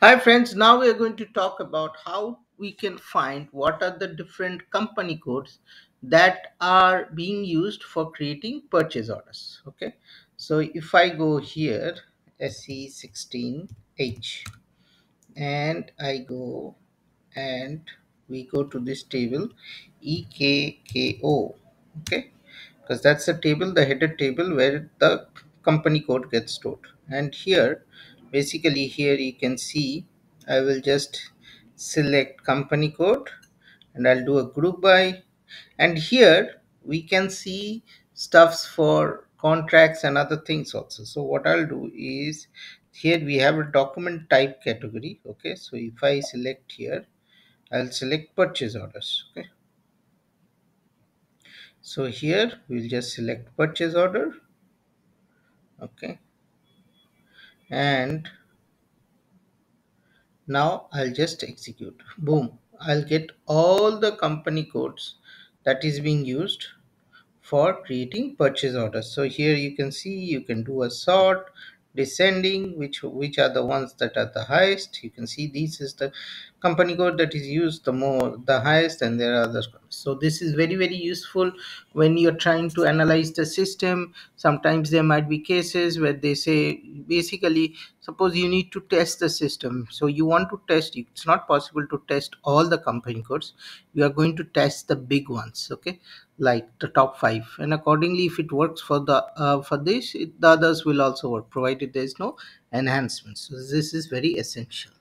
Hi, friends. Now we are going to talk about how we can find what are the different company codes that are being used for creating purchase orders. Okay, so if I go here, SE16H, and I go and we go to this table EKKO. Okay, because that's the table the header table where the company code gets stored and here basically here you can see i will just select company code and i'll do a group by. And here we can see stuffs for contracts and other things also. So what i'll do is here we have a document type category okay? So if i select here i'll select purchase orders okay? So here we'll just select purchase order okay and now I'll just execute. Boom. I'll get all the company codes that is being used for creating purchase orders. So here you can see you can do a sort descending which which are the ones that are the highest. You can see this is the company code that is used the more the highest and there are others. So this is very very useful when you're trying to analyze the system. Sometimes there might be cases where they say basically suppose you need to test the system. So you want to test it's not possible to test all the company codes. You are going to test the big ones okay? Like the top five. And accordingly if it works for the uh, for this it, the others will also work provided there is no enhancements. So this is very essential